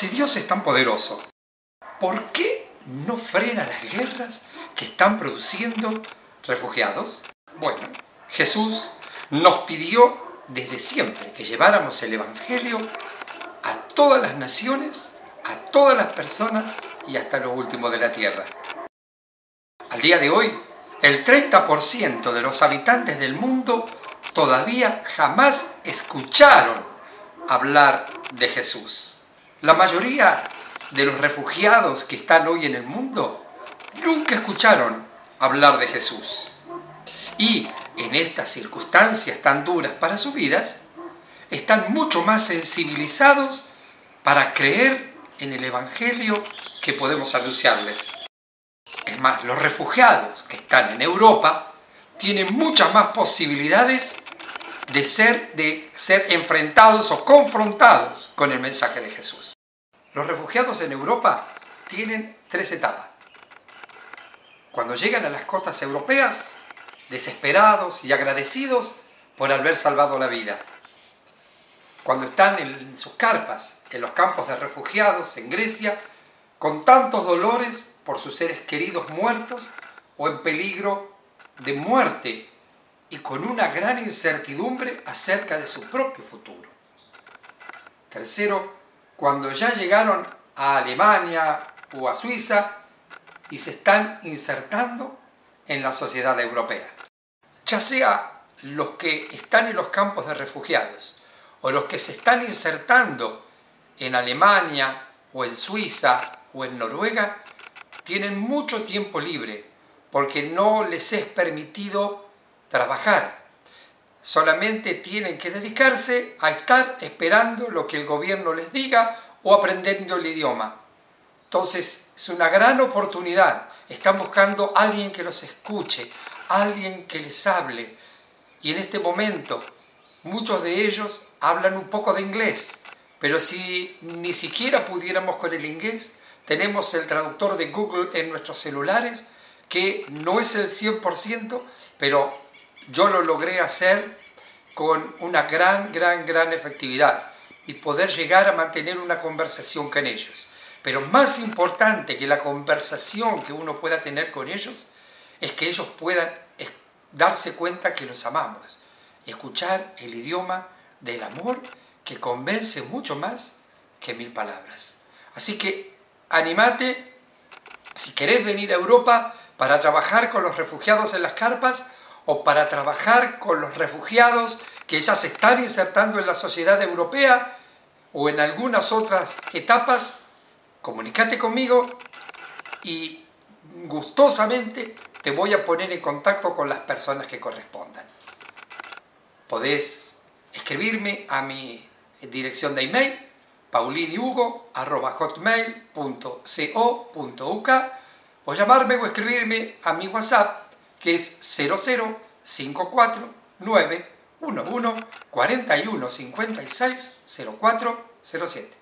Si Dios es tan poderoso, ¿por qué no frena las guerras que están produciendo refugiados? Bueno, Jesús nos pidió desde siempre que lleváramos el Evangelio a todas las naciones, a todas las personas y hasta lo último de la tierra. Al día de hoy, el 30% de los habitantes del mundo todavía jamás escucharon hablar de Jesús. La mayoría de los refugiados que están hoy en el mundo nunca escucharon hablar de Jesús. Y en estas circunstancias tan duras para sus vidas, están mucho más sensibilizados para creer en el Evangelio que podemos anunciarles. Es más, los refugiados que están en Europa tienen muchas más posibilidades de ser, de ser enfrentados o confrontados con el mensaje de Jesús. Los refugiados en Europa tienen tres etapas. Cuando llegan a las costas europeas, desesperados y agradecidos por haber salvado la vida. Cuando están en sus carpas, en los campos de refugiados en Grecia, con tantos dolores por sus seres queridos muertos o en peligro de muerte y con una gran incertidumbre acerca de su propio futuro. Tercero, cuando ya llegaron a Alemania o a Suiza y se están insertando en la sociedad europea. Ya sea los que están en los campos de refugiados o los que se están insertando en Alemania o en Suiza o en Noruega, tienen mucho tiempo libre porque no les es permitido trabajar. Solamente tienen que dedicarse a estar esperando lo que el gobierno les diga o aprendiendo el idioma. Entonces es una gran oportunidad. Están buscando alguien que los escuche, alguien que les hable. Y en este momento muchos de ellos hablan un poco de inglés, pero si ni siquiera pudiéramos con el inglés, tenemos el traductor de Google en nuestros celulares, que no es el 100%, pero yo lo logré hacer con una gran, gran, gran efectividad y poder llegar a mantener una conversación con ellos. Pero más importante que la conversación que uno pueda tener con ellos es que ellos puedan darse cuenta que los amamos y escuchar el idioma del amor que convence mucho más que mil palabras. Así que animate, si querés venir a Europa para trabajar con los refugiados en las carpas, o para trabajar con los refugiados que ya se están insertando en la sociedad europea o en algunas otras etapas, comunícate conmigo y gustosamente te voy a poner en contacto con las personas que correspondan. Podés escribirme a mi dirección de email paulinihugo.hotmail.co.uk o llamarme o escribirme a mi WhatsApp que es 0054911 4156 0407.